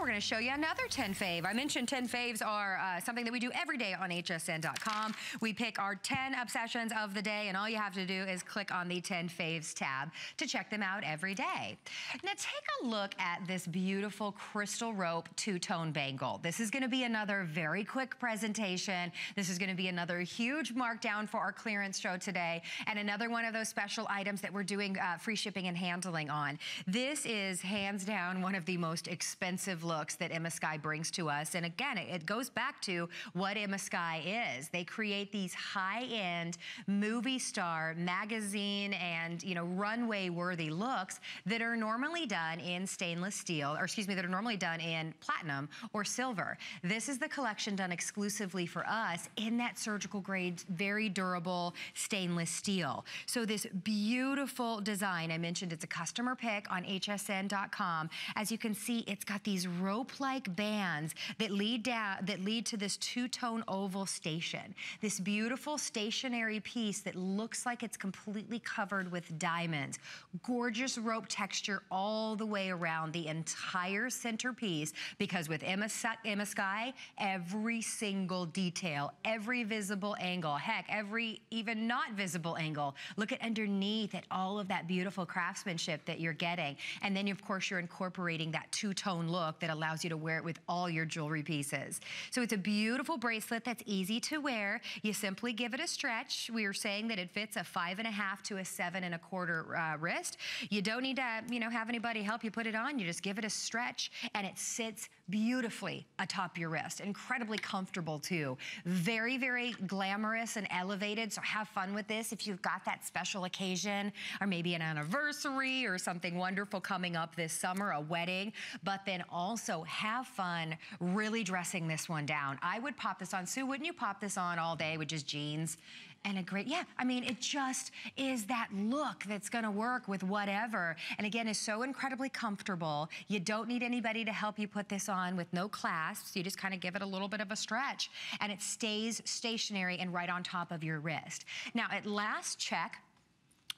we're gonna show you another 10 fave. I mentioned 10 faves are uh, something that we do every day on hsn.com. We pick our 10 obsessions of the day and all you have to do is click on the 10 faves tab to check them out every day. Now take a look at this beautiful crystal rope two-tone bangle. This is gonna be another very quick presentation. This is gonna be another huge markdown for our clearance show today and another one of those special items that we're doing uh, free shipping and handling on. This is hands down one of the most expensive looks that Emma Skye brings to us. And again, it, goes back to what Emma Skye is. They create these high-end movie star magazine and, you know, runway worthy looks that are normally done in stainless steel, or excuse me, that are normally done in platinum or silver. This is the collection done exclusively for us in that surgical grade, very durable stainless steel. So this beautiful design, I mentioned it's a customer pick on hsn.com. As you can see, it's got these rope-like bands that lead down, that lead to this two-tone oval station. This beautiful stationary piece that looks like it's completely covered with diamonds. Gorgeous rope texture all the way around the entire centerpiece because with Emma, Emma Skye, every single detail, every visible angle, heck, every even not visible angle, look at underneath at all of that beautiful craftsmanship that you're getting. And then, of course, you're incorporating that two-tone look that allows you to wear it with all your jewelry pieces. So it's a beautiful bracelet that's easy to wear. You simply give it a stretch. We are saying that it fits a five and a half to a seven and a quarter uh, wrist. You don't need to, you know, have anybody help you put it on. You just give it a stretch and it sits beautifully atop your wrist. Incredibly comfortable too. Very, very glamorous and elevated. So have fun with this if you've got that special occasion or maybe an anniversary or something wonderful coming up this summer, a wedding. But then also have fun really dressing this one down. I would pop this on. Sue, wouldn't you pop this on all day with just jeans and a great, yeah, I mean, it just is that look that's gonna work with whatever. And again, is so incredibly comfortable. You don't need anybody to help you put this on with no clasps. You just kind of give it a little bit of a stretch and it stays stationary and right on top of your wrist. Now, at last check,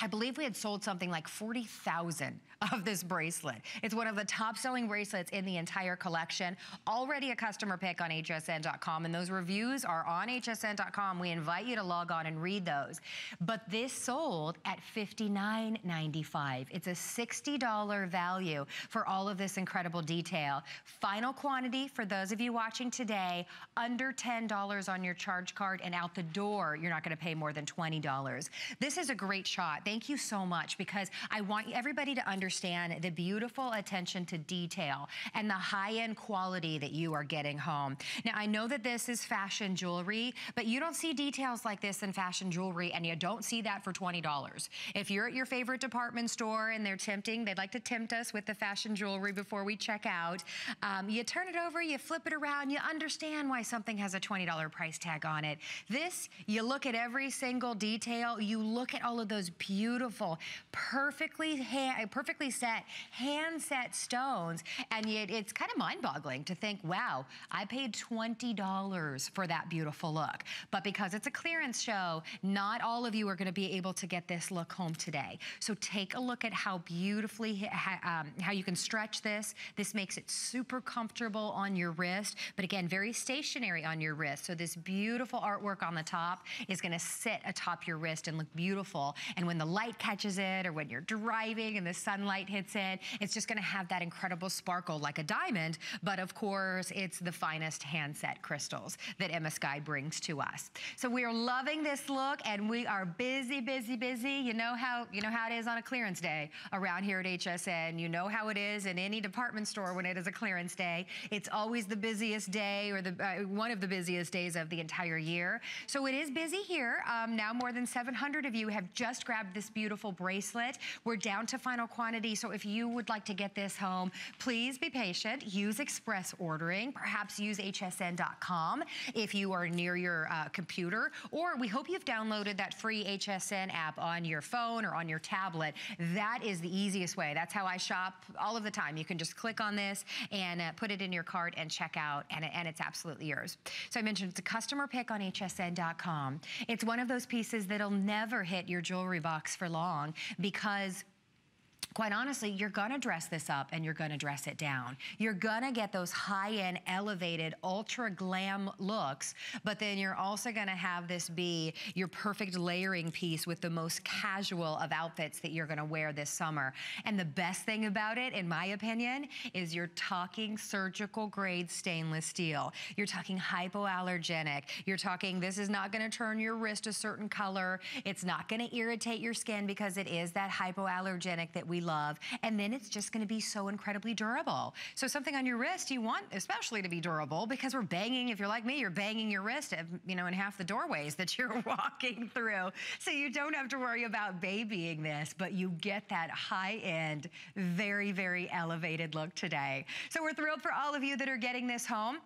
I believe we had sold something like 40,000 of this bracelet. It's one of the top selling bracelets in the entire collection. Already a customer pick on hsn.com and those reviews are on hsn.com. We invite you to log on and read those. But this sold at $59.95. It's a $60 value for all of this incredible detail. Final quantity for those of you watching today, under $10 on your charge card and out the door, you're not gonna pay more than $20. This is a great shot. Thank you so much because I want everybody to understand the beautiful attention to detail and the high-end quality that you are getting home. Now, I know that this is fashion jewelry, but you don't see details like this in fashion jewelry, and you don't see that for $20. If you're at your favorite department store and they're tempting, they'd like to tempt us with the fashion jewelry before we check out, um, you turn it over, you flip it around, you understand why something has a $20 price tag on it. This, you look at every single detail, you look at all of those beautiful, perfectly, perfectly perfectly set, hand set stones. And yet it's kind of mind boggling to think, wow, I paid $20 for that beautiful look. But because it's a clearance show, not all of you are gonna be able to get this look home today. So take a look at how beautifully, um, how you can stretch this. This makes it super comfortable on your wrist, but again, very stationary on your wrist. So this beautiful artwork on the top is gonna sit atop your wrist and look beautiful. And when the light catches it or when you're driving and the sunlight hits it, it's just gonna have that incredible sparkle like a diamond, but of course, it's the finest handset crystals that Emma Skye brings to us. So we are loving this look and we are busy, busy, busy. You know how, you know how it is on a clearance day around here at HSN. You know how it is in any department store when it is a clearance day. It's always the busiest day or the uh, one of the busiest days of the entire year. So it is busy here. Um, now more than 700 of you have just grabbed this beautiful bracelet. We're down to final quantity. So if you would like to get this home, please be patient. Use express ordering. Perhaps use hsn.com if you are near your uh, computer. Or we hope you've downloaded that free HSN app on your phone or on your tablet. That is the easiest way. That's how I shop all of the time. You can just click on this and uh, put it in your cart and check out, and, and it's absolutely yours. So I mentioned it's a customer pick on hsn.com. It's one of those pieces that'll never hit your jewelry box for long because quite honestly, you're gonna dress this up and you're gonna dress it down. You're gonna get those high-end, elevated, ultra glam looks, but then you're also gonna have this be your perfect layering piece with the most casual of outfits that you're gonna wear this summer. And the best thing about it, in my opinion, is you're talking surgical grade stainless steel. You're talking hypoallergenic. You're talking, this is not gonna turn your wrist a certain color. It's not gonna irritate your skin because it is that hypoallergenic that we love. And then it's just gonna be so incredibly durable. So something on your wrist you want especially to be durable because we're banging, if you're like me, you're banging your wrist, eh, you know, in half the doorways that you're walking through. So you don't have to worry about babying this, but you get that high-end, very, very elevated look today. So we're thrilled for all of you that are getting this home.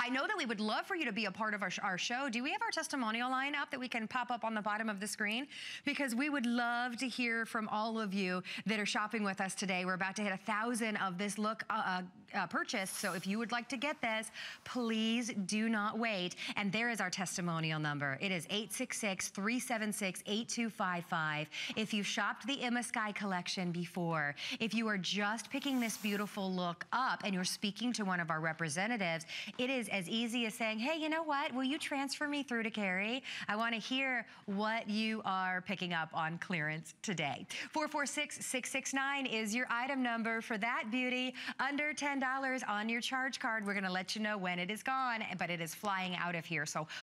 I know that we would love for you to be a part of our, sh our show. Do we have our testimonial line up that we can pop up on the bottom of the screen? Because we would love to hear from all of you that are shopping with us today. We're about to hit a thousand of this look uh, uh, purchase. So if you would like to get this, please do not wait. And there is our testimonial number. It is 866-376-8255. If you've shopped the Emma Skye collection before, if you are just picking this beautiful look up and you're speaking to one of our representatives, it is as easy as saying, hey, you know what? Will you transfer me through to Carrie? I want to hear what you are picking up on clearance today. 446669 is your item number for that beauty. Under 10 $10 on your charge card. We're gonna let you know when it is gone, but it is flying out of here. So